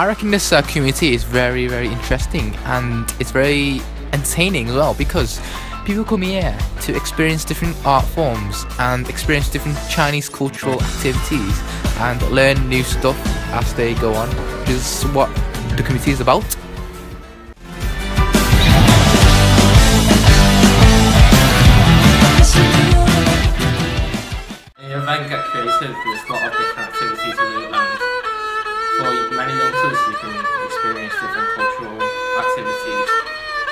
I reckon this uh, community is very, very interesting and it's very entertaining as well because people come here to experience different art forms and experience different Chinese cultural activities and learn new stuff as they go on. This is what the community is about. Event Get Creative, there's a lot of different activities and for many youngsters you can experience different cultural activities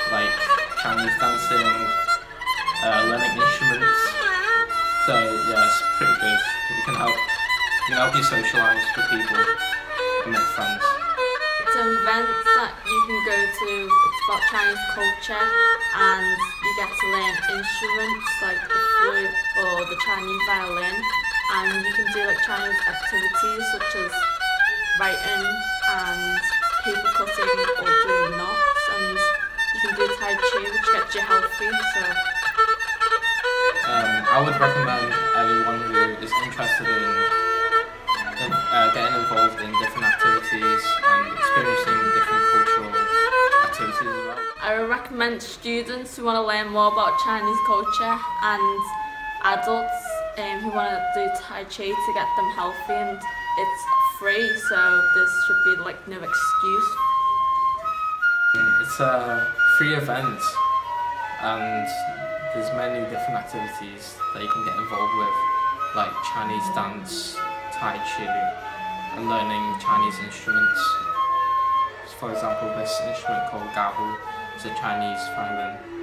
like Chinese dancing, uh, learning instruments. So yeah, it's pretty good. It can help you can help you socialise with people and make friends. It's an event that you can go to. It's about Chinese culture, and you get to learn instruments like the flute or the Chinese violin, and you can do like Chinese activities such as writing and paper cutting or doing knots, and you can do Tai Chi, which gets you healthy. So Um, I would recommend anyone who is interested in, in uh, getting involved in different activities and experiencing different cultural activities as well. I would recommend students who want to learn more about Chinese culture and adults um, who want to do Tai Chi to get them healthy and it's free so there should be like no excuse. It's a free event and there's many different activities that you can get involved with like Chinese dance, Tai Chi and learning Chinese instruments. For example, this instrument called gahu is a Chinese violin